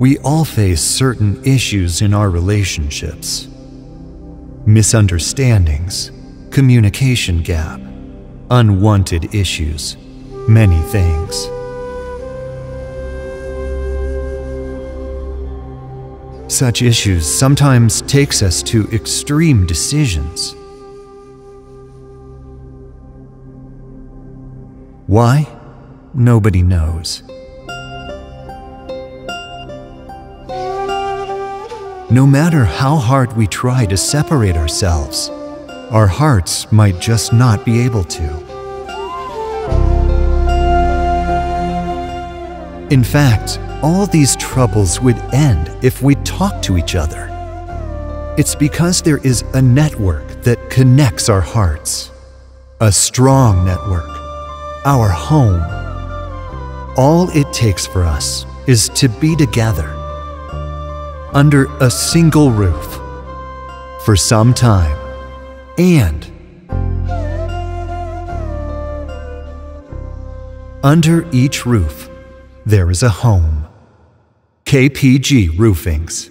We all face certain issues in our relationships misunderstandings, communication gap, unwanted issues, many things. Such issues sometimes takes us to extreme decisions. Why? Nobody knows. No matter how hard we try to separate ourselves, our hearts might just not be able to. In fact, all these troubles would end if we talk to each other. It's because there is a network that connects our hearts, a strong network, our home. All it takes for us is to be together under a single roof for some time and under each roof there is a home. KPG Roofings.